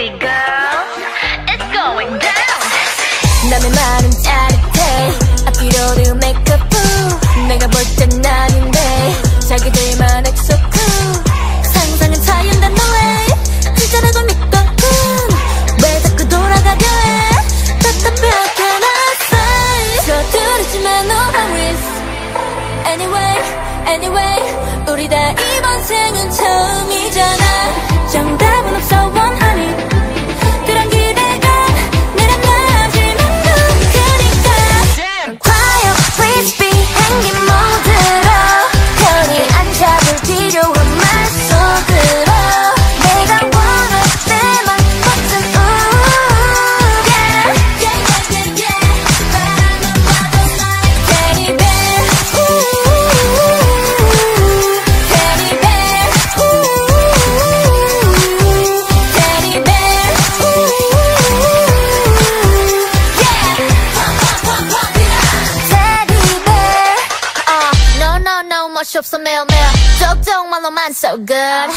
sexy girl It's going down. 남의 말은 짜릿해. 앞뒤로도 메이크업 후 내가 볼 땐 아닌데 자기들만 엑소 cool 상상은 차이인데 너왜 진짜라고 믿던 꿈왜 자꾸 돌아가려 해? 답답해 can I say 서두르지만 no worries. Anyway anyway 우리 다 이번 생은 Please be hanging on. bear 어 no no no 멋이 없어 매일매일 쪽쪽만 너만 so good